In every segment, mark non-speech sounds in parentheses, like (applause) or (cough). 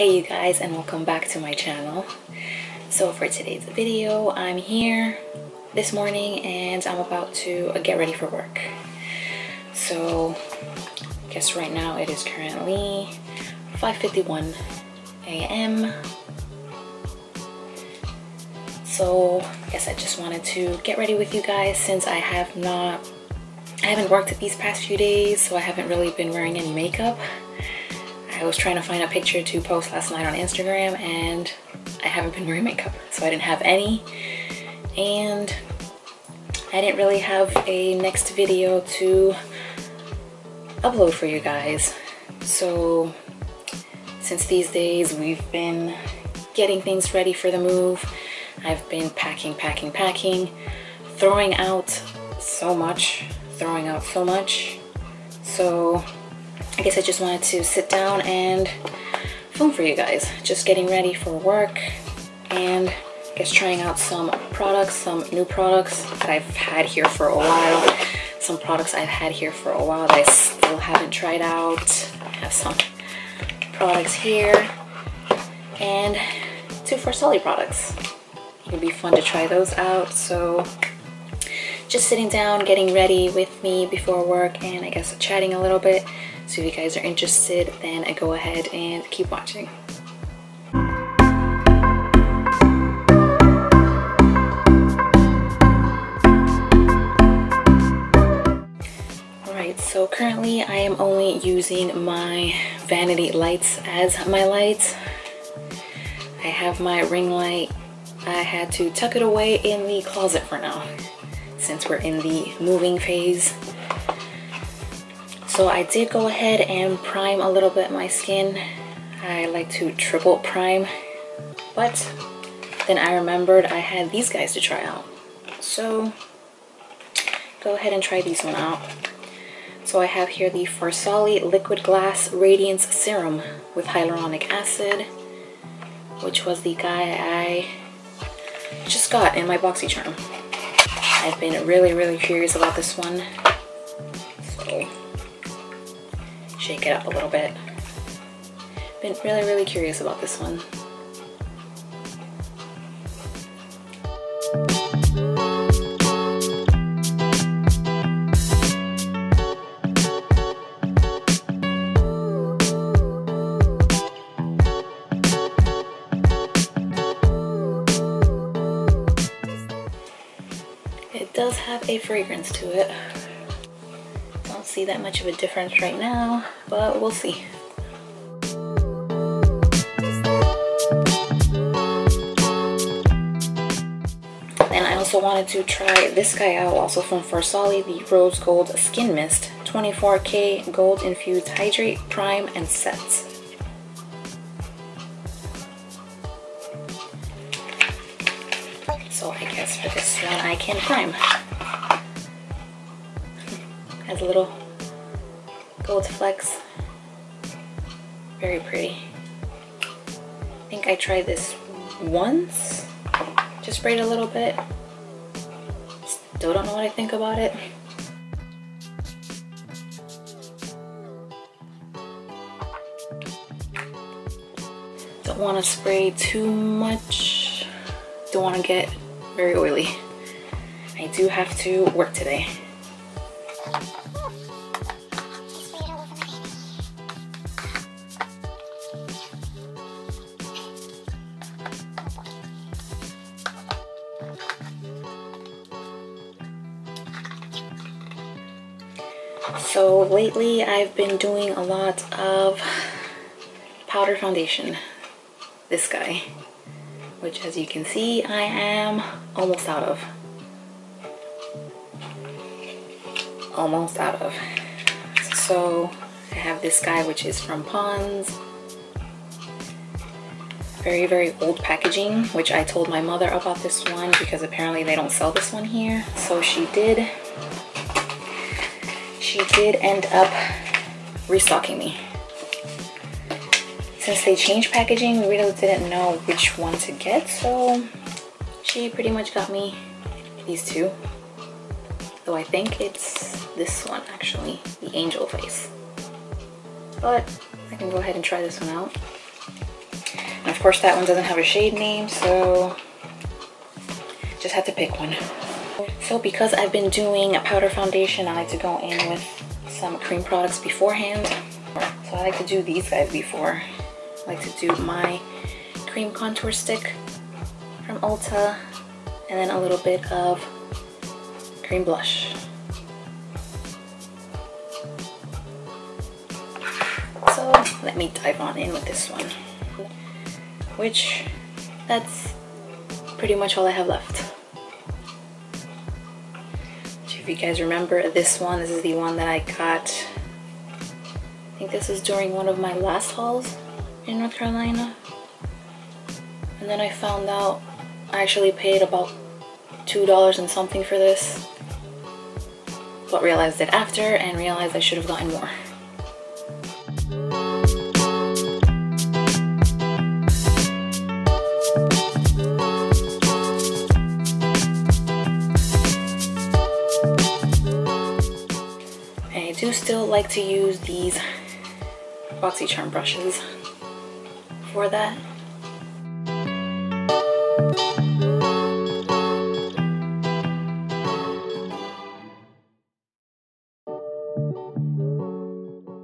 Hey you guys and welcome back to my channel. So for today's video, I'm here this morning and I'm about to get ready for work. So I guess right now it is currently 5.51 a.m. So I guess I just wanted to get ready with you guys since I have not, I haven't worked these past few days so I haven't really been wearing any makeup. I was trying to find a picture to post last night on Instagram and I haven't been wearing makeup so I didn't have any. And I didn't really have a next video to upload for you guys. So since these days we've been getting things ready for the move. I've been packing packing packing throwing out so much throwing out so much. So I guess I just wanted to sit down and film for you guys. Just getting ready for work and I guess trying out some products, some new products that I've had here for a while. Some products I've had here for a while that I still haven't tried out. I have some products here and two Farsali products. It'd be fun to try those out. So just sitting down, getting ready with me before work and I guess chatting a little bit. So if you guys are interested, then go ahead and keep watching. So currently I am only using my vanity lights as my lights. I have my ring light. I had to tuck it away in the closet for now since we're in the moving phase. So I did go ahead and prime a little bit my skin. I like to triple prime, but then I remembered I had these guys to try out. So go ahead and try these one out. So I have here the Farsali Liquid Glass Radiance Serum with hyaluronic acid, which was the guy I just got in my BoxyCharm. I've been really, really curious about this one. So shake it up a little bit. Been really, really curious about this one. It does have a fragrance to it don't see that much of a difference right now, but we'll see. And I also wanted to try this guy out, also from Farsali, the Rose Gold Skin Mist. 24K Gold Infused Hydrate, Prime, and Set. So I guess for this one I can prime (laughs) has a little gold flecks. Very pretty. I think I tried this once. Just sprayed a little bit. Still don't know what I think about it. Don't want to spray too much. Don't want to get very oily. I do have to work today. Lately I've been doing a lot of powder foundation. This guy, which as you can see, I am almost out of. Almost out of. So I have this guy, which is from Pond's. Very, very old packaging, which I told my mother about this one because apparently they don't sell this one here. So she did she did end up restocking me. Since they changed packaging, we really didn't know which one to get, so she pretty much got me these two. Though I think it's this one actually, the angel face. But I can go ahead and try this one out. And of course that one doesn't have a shade name, so just had to pick one. So because I've been doing a powder foundation, I like to go in with some cream products beforehand. So I like to do these guys before. I like to do my cream contour stick from Ulta and then a little bit of cream blush. So let me dive on in with this one, which that's pretty much all I have left. You guys remember this one, this is the one that I got, I think this is during one of my last hauls in North Carolina. And then I found out I actually paid about $2 and something for this, but realized it after and realized I should have gotten more. Like to use these BoxyCharm brushes for that.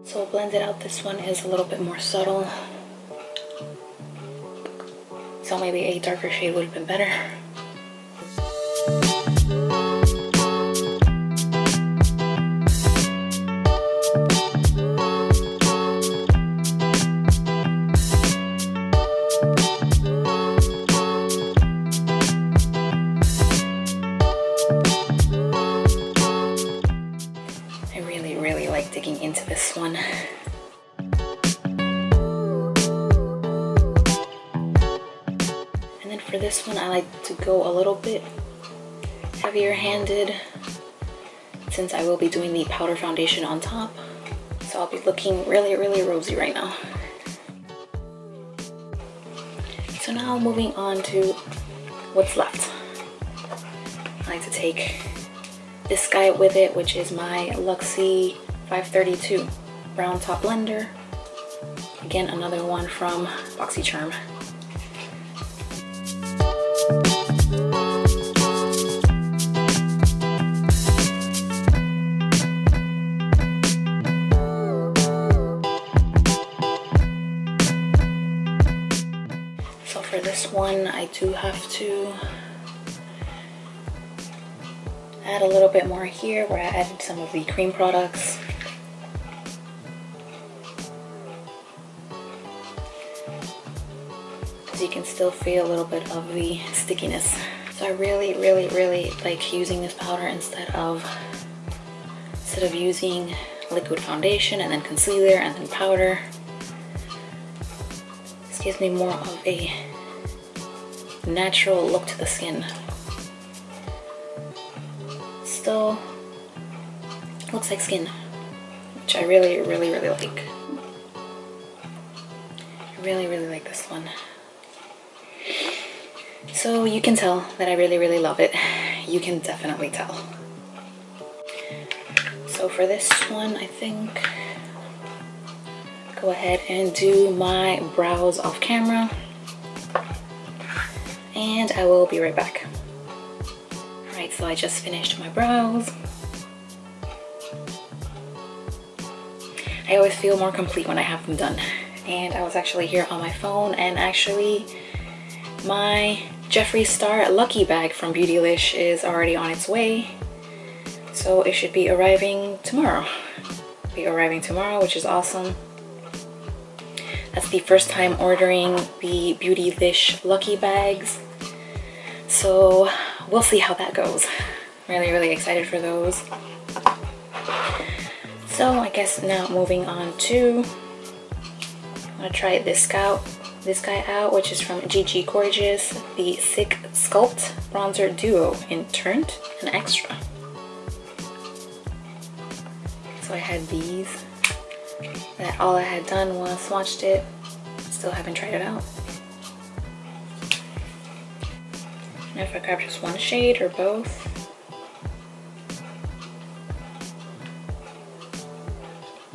So blended out, this one is a little bit more subtle. So maybe a darker shade would have been better. Handed since I will be doing the powder foundation on top. So I'll be looking really, really rosy right now. So now moving on to what's left. I like to take this guy with it, which is my Luxie 532 brown top blender. Again, another one from BoxyCharm. One, I do have to add a little bit more here where I added some of the cream products you can still feel a little bit of the stickiness. So I really, really, really like using this powder instead of instead of using liquid foundation and then concealer and then powder. This gives me more of a natural look to the skin. Still looks like skin, which I really, really, really like. I really, really like this one. So you can tell that I really, really love it. You can definitely tell. So for this one, I think, go ahead and do my brows off camera. I will be right back. Alright, so I just finished my brows. I always feel more complete when I have them done. And I was actually here on my phone and actually my Jeffree Star Lucky Bag from Beautylish is already on its way. So it should be arriving tomorrow. Be arriving tomorrow, which is awesome. That's the first time ordering the Beautylish Lucky Bags. So we'll see how that goes. Really, really excited for those. So I guess now moving on to, I'm gonna try this out this guy out, which is from Gigi Gorgeous, the Sick Sculpt Bronzer Duo in Turnt and Extra. So I had these. That all I had done was swatched it. Still haven't tried it out. If I grab just one shade or both.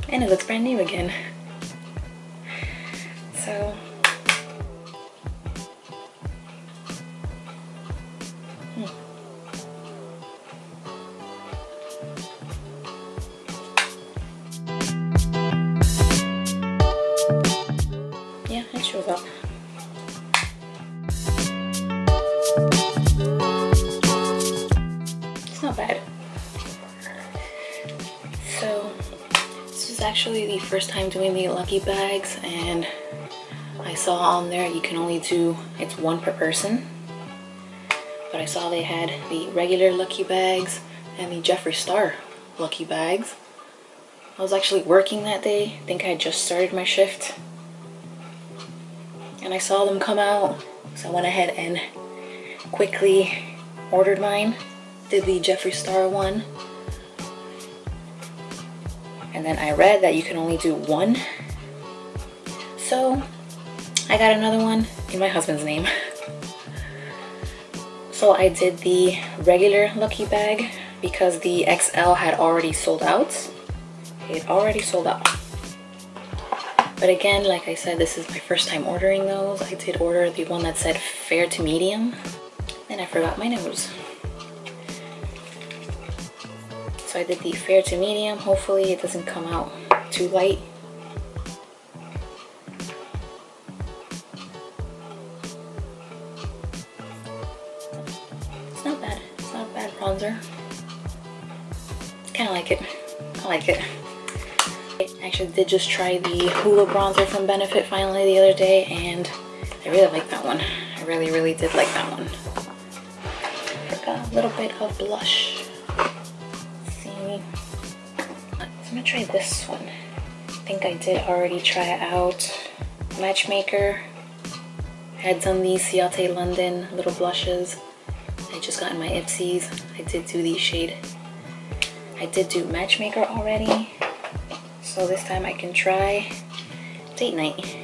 And it looks brand new again. So first time doing the lucky bags and I saw on there you can only do, it's one per person. But I saw they had the regular lucky bags and the Jeffree Star lucky bags. I was actually working that day. I think I just started my shift. And I saw them come out. So I went ahead and quickly ordered mine. Did the Jeffree Star one. And then I read that you can only do one. So I got another one in my husband's name. (laughs) So I did the regular lucky bag because the XL had already sold out. It already sold out. But again, like I said, this is my first time ordering those. I did order the one that said fair to medium and I forgot my nose. So I did the fair to medium. Hopefully it doesn't come out too light. It's not bad. It's not a bad bronzer. Kind of like it. I like it. I actually did just try the Hoola bronzer from Benefit finally the other day and I really like that one. I really, really did like that one. A little bit of blush. I'm gonna try this one. I think I did already try it out. Matchmaker. I had done these Ciate London little blushes. I just got in my Ipsies. I did do the shade. I did do Matchmaker already. So this time I can try date night.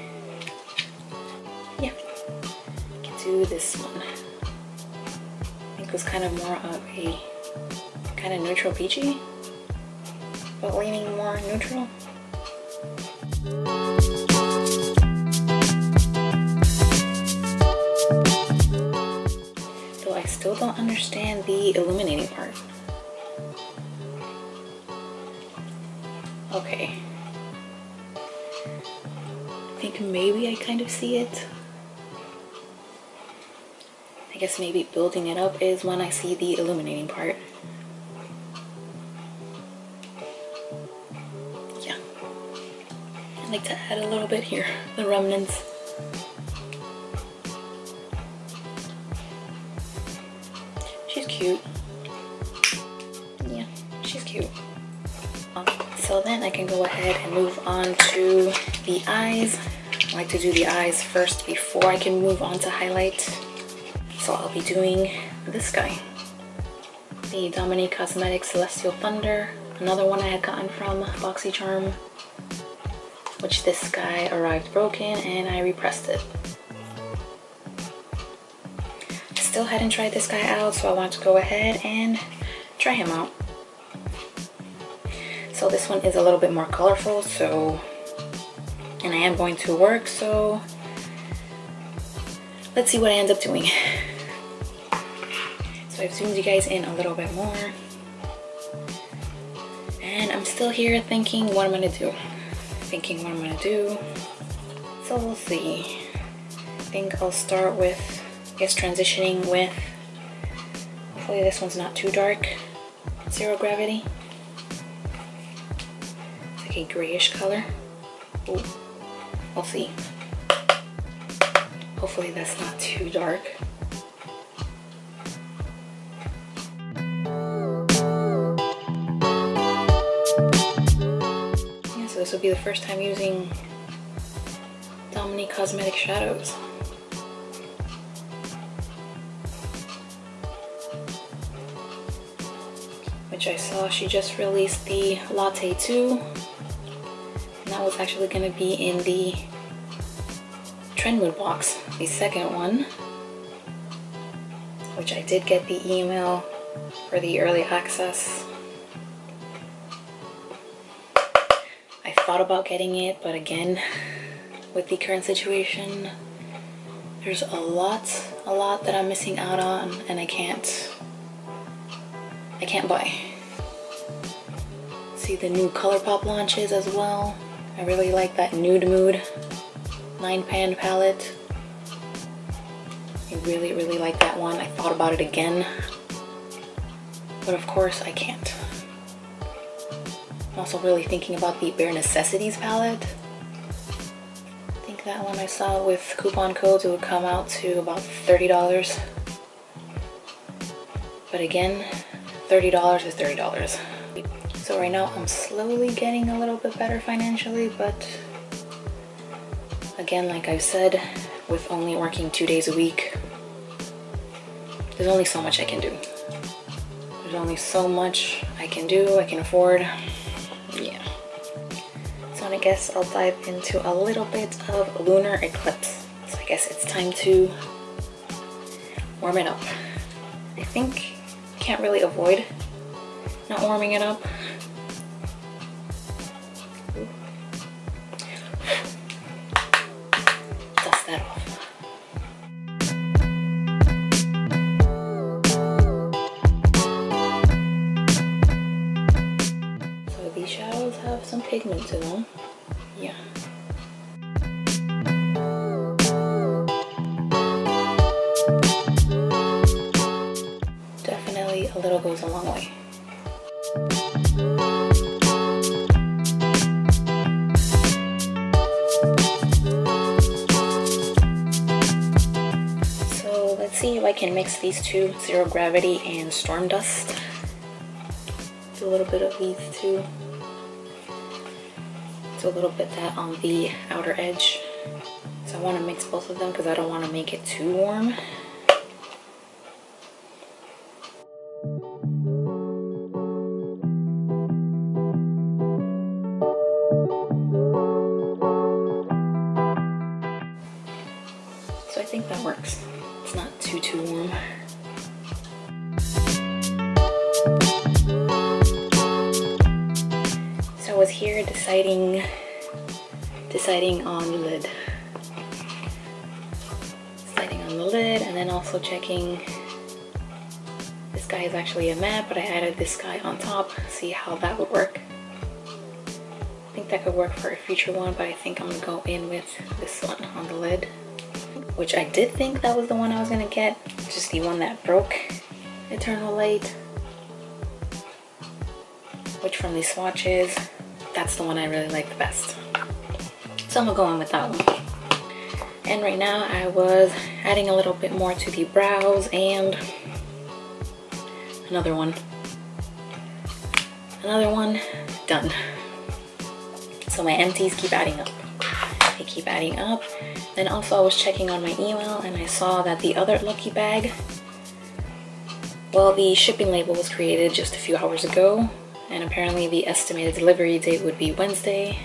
Yeah, I can do this one. I think it was kind of more of a kind of neutral peachy, but leaning more neutral. Though I still don't understand the illuminating part. Okay. I think maybe I kind of see it. I guess maybe building it up is when I see the illuminating part. Like to add a little bit here, the remnants. She's cute. Yeah, she's cute. Um, so then I can go ahead and move on to the eyes. I like to do the eyes first before I can move on to highlight. So I'll be doing this guy. The Dominique Cosmetics Celestial Thunder. Another one I had gotten from BoxyCharm. Which this guy arrived broken and I repressed it. Still hadn't tried this guy out so I want to go ahead and try him out. So this one is a little bit more colorful, so, and I am going to work, so let's see what I end up doing. (laughs) So I've zoomed you guys in a little bit more. And I'm still here thinking what I'm gonna do. Thinking what I'm gonna do. So we'll see. I think I'll start with, I guess transitioning with, hopefully this one's not too dark. Zero gravity It's a grayish color. Ooh, we'll see. Hopefully that's not too dark. So this will be the first time using Dominique Cosmetic Shadows. Which I saw she just released the Latte 2 and that was actually going to be in the TrendMood box, the second one, which I did get the email for the early access. Thought about getting it, but again, with the current situation, there's a lot, a lot that I'm missing out on, and I can't, I can't buy. See the new ColourPop launches as well. I really like that nude mood. nine pan palette. I really, really like that one. I thought about it again, but of course I can't. I'm also really thinking about the Bare Necessities palette. I think that one I saw with coupon codes, it would come out to about $30. But again, $30 is $30. So right now I'm slowly getting a little bit better financially, but again, like I've said, with only working two days a week, there's only so much I can do. There's only so much I can do, I can afford. So I guess I'll dive into a little bit of lunar eclipse. So I guess it's time to warm it up. I think can't really avoid not warming it up. Dust that off. So these shadows have some pigment to them. These two, Zero Gravity and Storm Dust. Do a little bit of these two. Do a little bit that on the outer edge. So I want to mix both of them because I don't want to make it too warm. Checking this guy is actually a matte, but I added this guy on top. See how that would work. I think that could work for a future one, but I think I'm gonna go in with this one on the lid which I did think that was the one I was gonna get, just the one that broke, Eternal Light. Which from these swatches, that's the one I really like the best. So I'm gonna go in with that one. And right now I was adding a little bit more to the brows and another one. Another one, done. So my empties keep adding up. They keep adding up. Then also I was checking on my email and I saw that the other lucky bag, well the shipping label was created just a few hours ago and apparently the estimated delivery date would be Wednesday.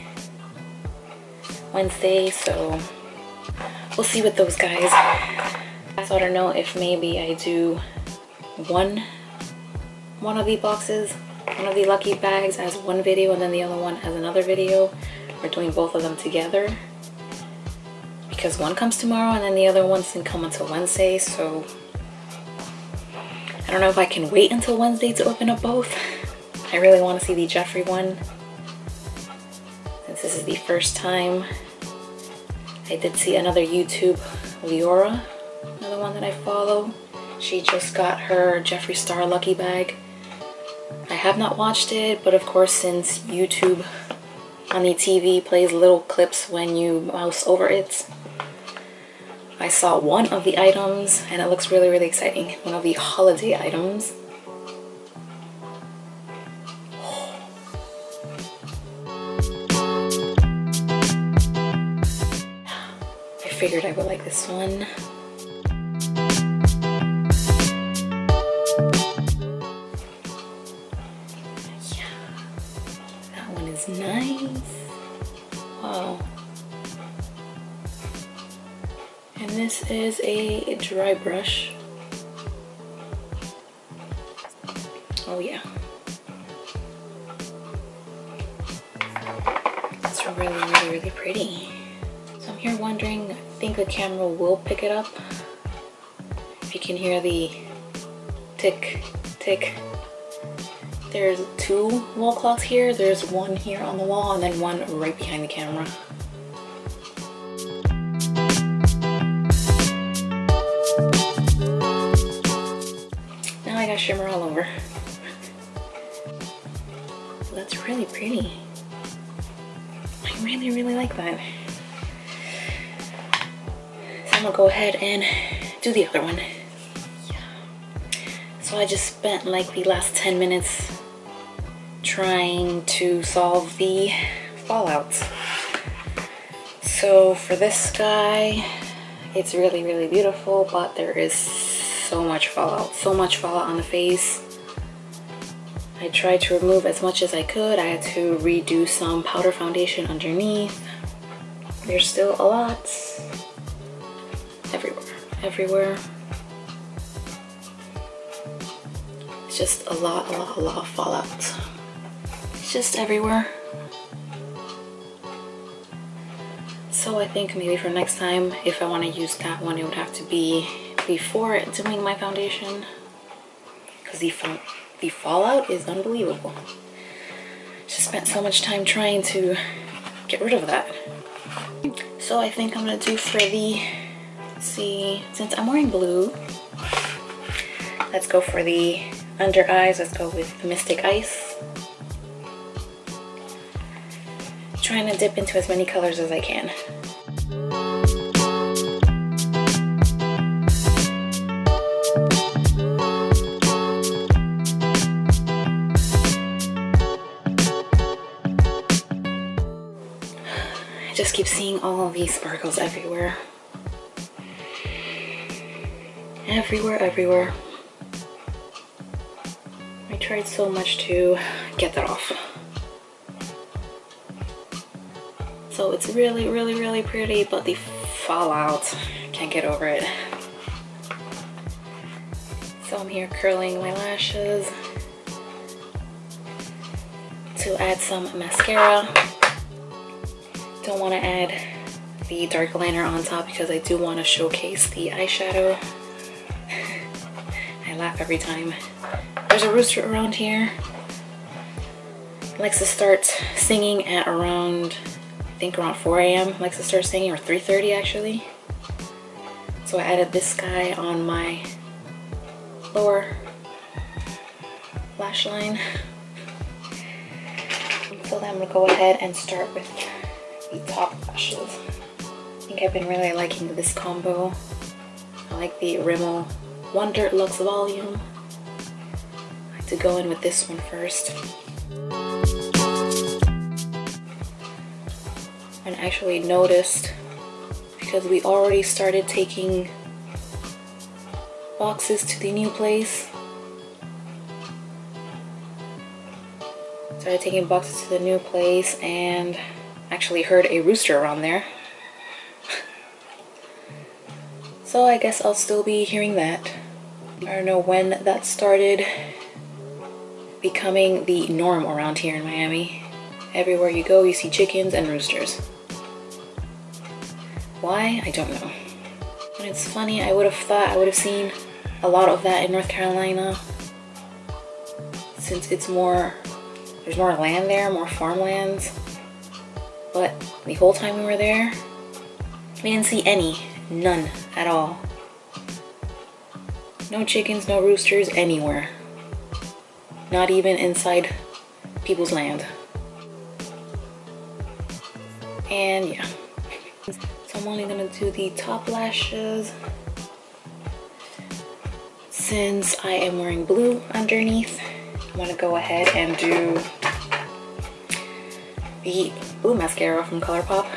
Wednesday, so we'll see with those guys. I don't know if maybe I do one, one of the boxes, one of the lucky bags as one video and then the other one as another video. We're doing both of them together because one comes tomorrow and then the other one doesn't come until Wednesday so I don't know if I can wait until Wednesday to open up both (laughs) I really want to see the Jeffree one since this is the first time I did see another YouTube Leora another one that I follow she just got her Jeffree Star lucky bag I have not watched it but of course since YouTube on the TV plays little clips when you mouse over it I saw one of the items and it looks really, really exciting. One of the holiday items. Figured I would like this one. Yeah, that one is nice. Wow. And this is a dry brush. camera will pick it up. If you can hear the tick, tick. There's two wall clocks here. There's one here on the wall and then one right behind the camera. Now I got shimmer all over. That's really pretty. I really, really like that. I'm gonna go ahead and do the other one. So I just spent like the last 10 minutes trying to solve the fallouts. So for this guy, it's really, really beautiful, but there is so much fallout, so much fallout on the face. I tried to remove as much as I could. I had to redo some powder foundation underneath. There's still a lot everywhere. It's just a lot, a lot, a lot of fallout. It's just everywhere. So I think maybe for next time, if I want to use that one, it would have to be before doing my foundation. Because the, the fallout is unbelievable. Just spent so much time trying to get rid of that. So I think I'm going to do for the, see, since I'm wearing blue, let's go for the under eyes, let's go with Mystic Ice. Trying to dip into as many colors as I can. I just keep seeing all of these sparkles everywhere. Everywhere, everywhere I tried so much to get that off. So it's really, really, really pretty, but the fallout, can't get over it. So I'm here curling my lashes to add some mascara. Don't want to add the dark liner on top because I do want to showcase the eyeshadow. Laugh every time there's a rooster around here. Likes to start singing at around, I think around 4 a.m. Likes to start singing, or 3.30 actually. So I added this guy on my lower lash line. So then I'm gonna go ahead and start with the top lashes. I think I've been really liking this combo. I like the Rimmel Wonder Luxe Volume I like to go in with this one first. And actually noticed because we already started taking boxes to the new place. Started taking boxes to the new place and actually heard a rooster around there. (laughs) so I guess I'll still be hearing that. I don't know when that started becoming the norm around here in Miami. Everywhere you go, you see chickens and roosters. Why? I don't know. But it's funny, I would have thought I would have seen a lot of that in North Carolina since it's more, there's more land there, more farmlands. But the whole time we were there, we didn't see any, none at all. No chickens, no roosters anywhere not even inside people's land. And yeah, so I'm only gonna do the top lashes since I am wearing blue underneath. I'm gonna go ahead and do the blue mascara from ColourPop.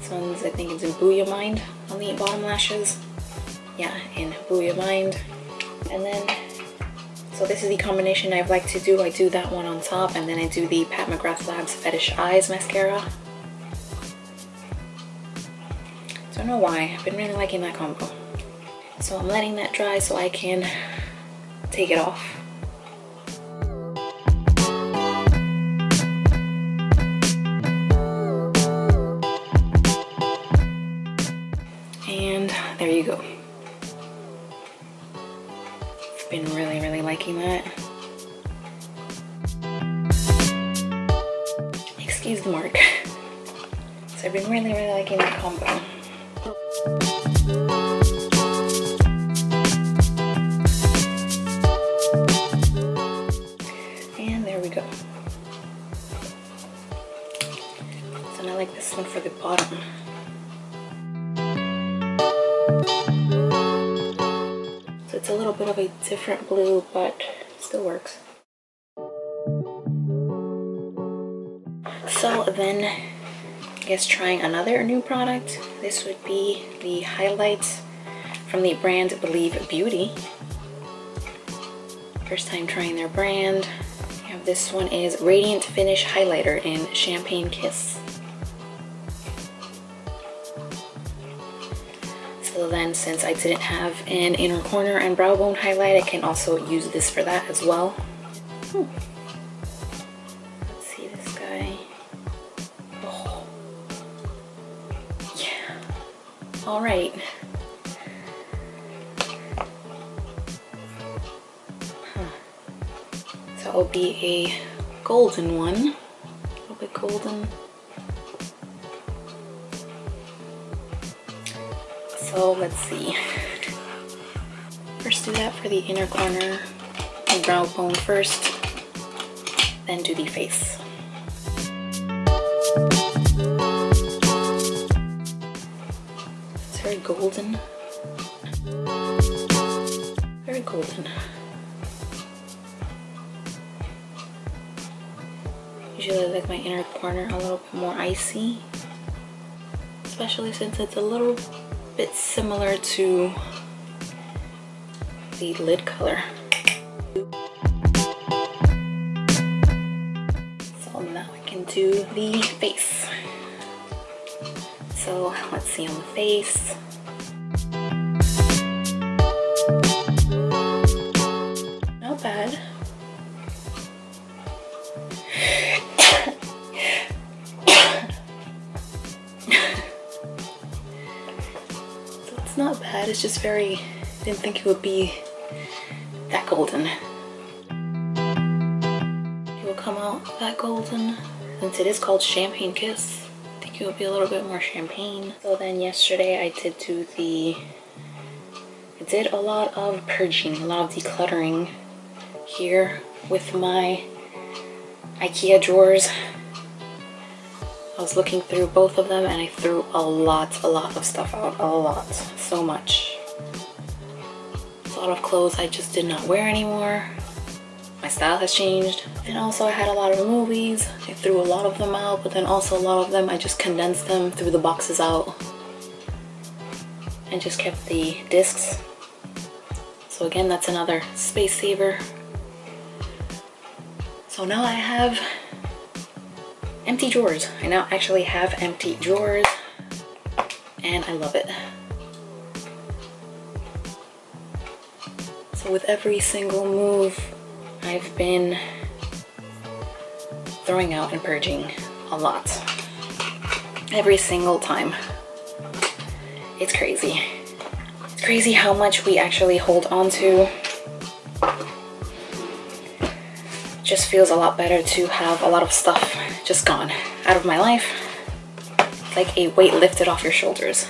This one's, I think it's in Blue Your Mind on the bottom lashes. Yeah, in your Mind. And then so this is the combination I like to do. I do that one on top and then I do the Pat McGrath Labs Fetish Eyes Mascara. Don't know why, I've been really liking that combo. So I'm letting that dry so I can take it off. And there you go been really, really liking that. Excuse the mark. (laughs) so I've been really, really liking that combo. And there we go. So now like this one for the bottom. Bit of a different blue, but still works. So then, I guess trying another new product. This would be the highlights from the brand Believe Beauty. First time trying their brand. This one is Radiant Finish Highlighter in Champagne Kiss. Then since I didn't have an inner corner and brow bone highlight, I can also use this for that as well. Hmm. Let's see this guy. Oh. Yeah. All right. that will be a golden one. A little bit golden. So let's see. First do that for the inner corner, the brow bone first, then do the face. It's very golden. Very golden. usually I like my inner corner a little bit more icy especially since it's a little bit similar to the lid color. So now I can do the face. So let's see on the face just very, didn't think it would be that golden. It will come out that golden. Since it is called Champagne Kiss, I think it will be a little bit more champagne. So then yesterday I did do the, I did a lot of purging, a lot of decluttering here with my Ikea drawers I was looking through both of them and I threw a lot, a lot of stuff out, a lot, so much. A lot of clothes I just did not wear anymore. My style has changed. And also I had a lot of movies. I threw a lot of them out, but then also a lot of them I just condensed them, threw the boxes out, and just kept the discs. So again, that's another space saver. So now I have empty drawers. I now actually have empty drawers and I love it. So with every single move, I've been throwing out and purging a lot. Every single time. It's crazy. It's crazy how much we actually hold on to just feels a lot better to have a lot of stuff just gone out of my life. Like a weight lifted off your shoulders.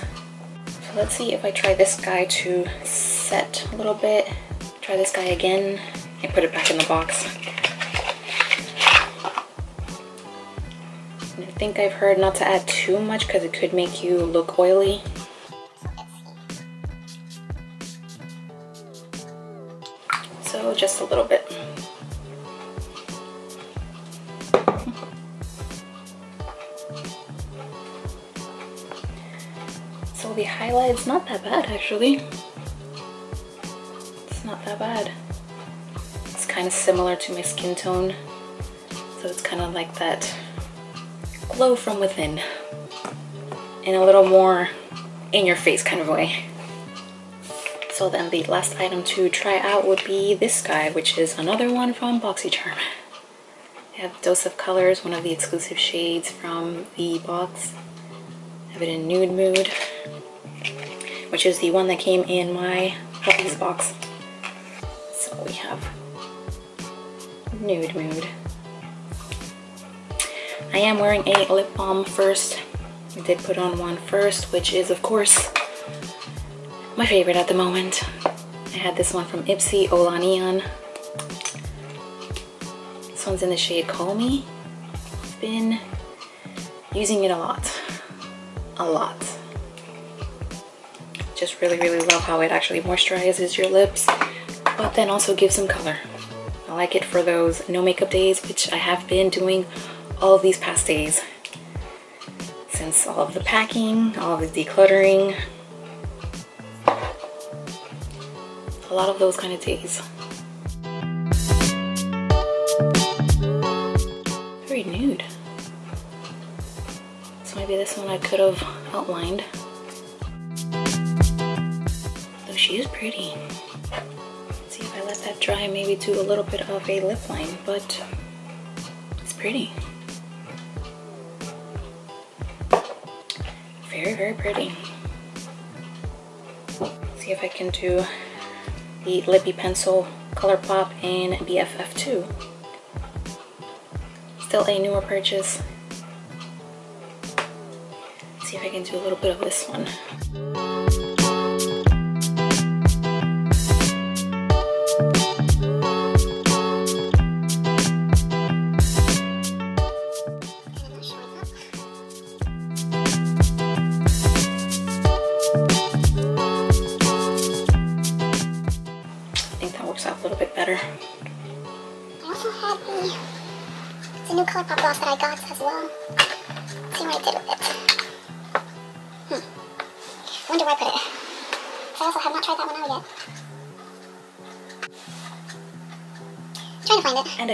So let's see if I try this guy to set a little bit. Try this guy again and put it back in the box. And I think I've heard not to add too much because it could make you look oily. So just a little bit. (laughs) So the highlight, it's not that bad actually. Not that bad. It's kind of similar to my skin tone. So it's kind of like that glow from within. In a little more in your face kind of way. So then the last item to try out would be this guy, which is another one from BoxyCharm. I have Dose of Colors, one of the exclusive shades from the box. I have it in Nude Mood which is the one that came in my puppies box. We have Nude Mood. I am wearing a lip balm first. I did put on one first, which is of course my favorite at the moment. I had this one from Ipsy Ola Neon. This one's in the shade Call Me. I've been using it a lot. a lot. Just really, really love how it actually moisturizes your lips, but then also give some color. I like it for those no makeup days, which I have been doing all of these past days. Since all of the packing, all of the decluttering, a lot of those kind of days. Very nude. So maybe this one I could have outlined. Though she is pretty. Let's that dry, maybe do a little bit of a lip line, but it's pretty. Very, very pretty. see if I can do the Lippie Pencil Colourpop in BFF2. Still a newer purchase. Let's see if I can do a little bit of this one.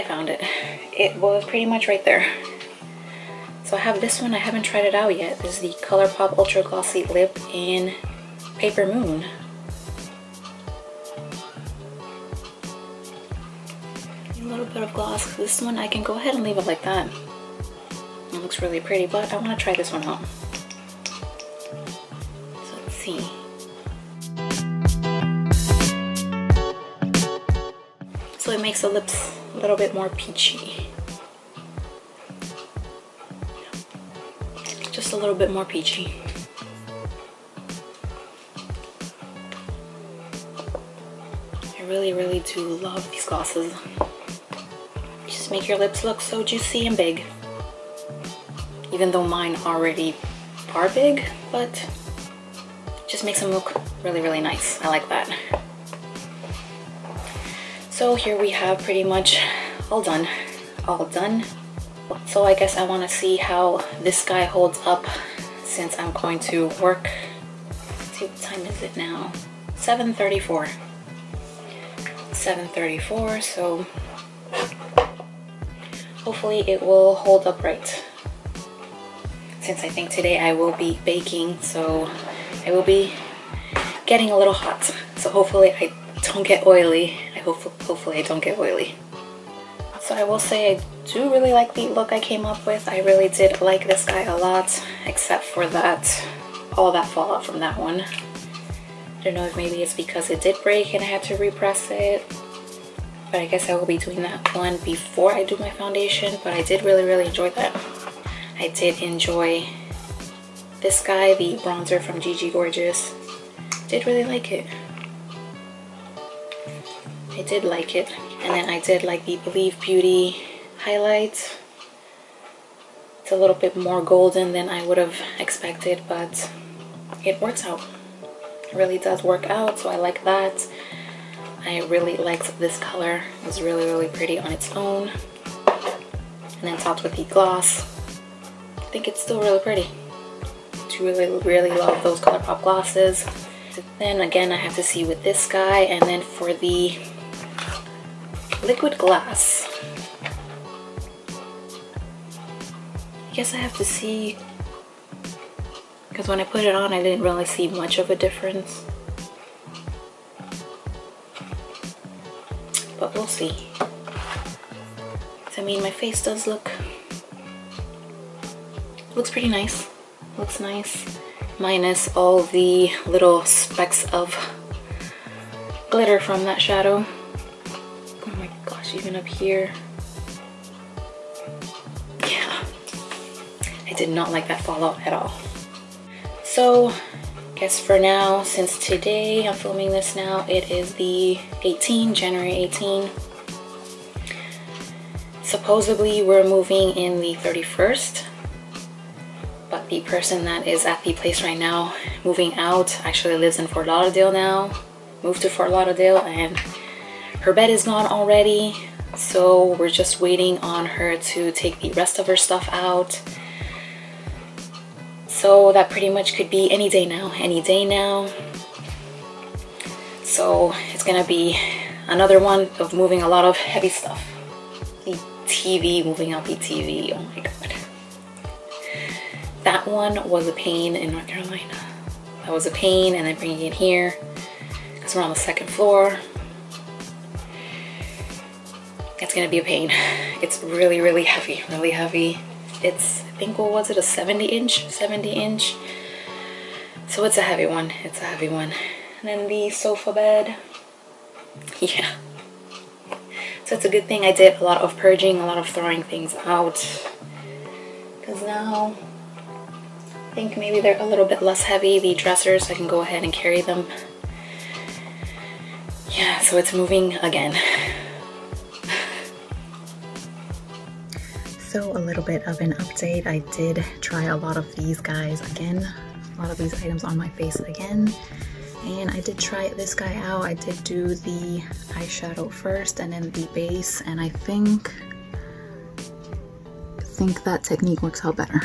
Found it. It was pretty much right there. So I have this one. I haven't tried it out yet. This is the ColourPop Ultra Glossy Lip in Paper Moon. A little bit of gloss. This one I can go ahead and leave it like that. It looks really pretty, but I want to try this one out. Makes the lips a little bit more peachy. Just a little bit more peachy. I really, really do love these glosses Just make your lips look so juicy and big. Even though mine already are big, but just makes them look really, really nice. I like that. So here we have pretty much all done, all done. So I guess I want to see how this guy holds up since I'm going to work. Let's see what time is it now? 7.34. 7.34, so hopefully it will hold up right since I think today I will be baking so I will be getting a little hot so hopefully I don't get oily I hope hopefully I don't get oily. So I will say I do really like the look I came up with. I really did like this guy a lot except for that all that fallout from that one. I don't know if maybe it's because it did break and I had to repress it but I guess I will be doing that one before I do my foundation but I did really really enjoy that. I did enjoy this guy the bronzer from Gigi Gorgeous. Did really like it I did like it and then I did like the Believe Beauty highlight it's a little bit more golden than I would have expected but it works out it really does work out so I like that I really liked this color. It was really, really pretty on its own. And then topped with the gloss. I think it's still really pretty. I really, really love those ColourPop glosses. Then again, I have to see with this guy. And then for the liquid glass. I guess I have to see because when I put it on I didn't really see much of a difference but we'll see. I mean, my face does look, looks pretty nice. Looks nice. Minus all the little specks of glitter from that shadow. Oh my gosh, even up here. Yeah, I did not like that fallout at all. So guess for now, since today I'm filming this now, it is the 18, January 18. Supposedly we're moving in the 31st, but the person that is at the place right now moving out actually lives in Fort Lauderdale now moved to Fort Lauderdale and her bed is gone already so we're just waiting on her to take the rest of her stuff out. So that pretty much could be any day now any day now. So it's gonna be another one of moving a lot of heavy stuff. The TV moving out the TV oh my god. That one was a pain in North Carolina. That was a pain and then bringing it here because we're on the second floor it's gonna be a pain. It's really, really heavy, really heavy. It's, I think, what was it, a 70 inch, 70 inch. So it's a heavy one, it's a heavy one. And then the sofa bed, (laughs) yeah. So it's a good thing I did a lot of purging, a lot of throwing things out. Because now, I think maybe they're a little bit less heavy, the dressers, I can go ahead and carry them. Yeah, so it's moving again. (laughs) So a little bit of an update. I did try a lot of these guys again, a lot of these items on my face again. And I did try this guy out. I did do the eyeshadow first and then the base. And I think, I think that technique works out better.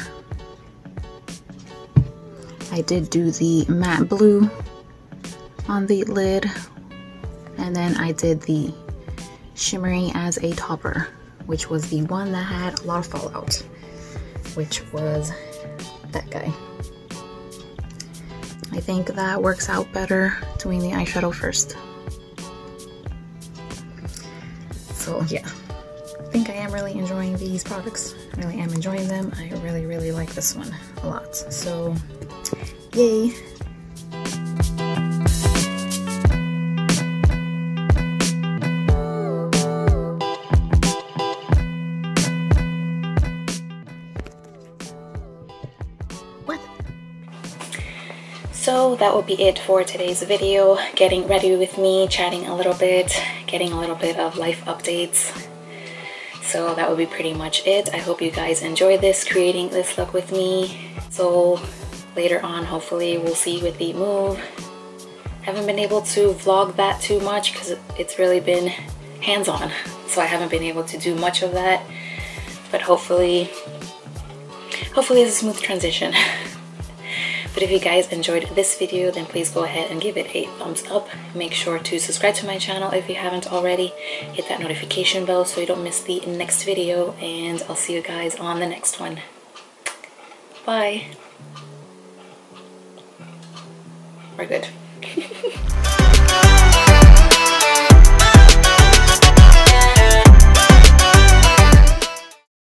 I did do the matte blue on the lid. And then I did the shimmery as a topper which was the one that had a lot of fallout, which was that guy. I think that works out better doing the eyeshadow first. So yeah, I think I am really enjoying these products. I really am enjoying them. I really, really like this one a lot. So yay. That will be it for today's video. Getting ready with me, chatting a little bit, getting a little bit of life updates. So that will be pretty much it. I hope you guys enjoy this, creating this look with me. So later on, hopefully we'll see with the move. Haven't been able to vlog that too much because it's really been hands-on. So I haven't been able to do much of that. But hopefully, hopefully it's a smooth transition. (laughs) But if you guys enjoyed this video, then please go ahead and give it a thumbs up. Make sure to subscribe to my channel if you haven't already. Hit that notification bell so you don't miss the next video. And I'll see you guys on the next one. Bye. We're good. (laughs)